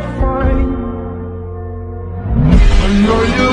to find. I know you.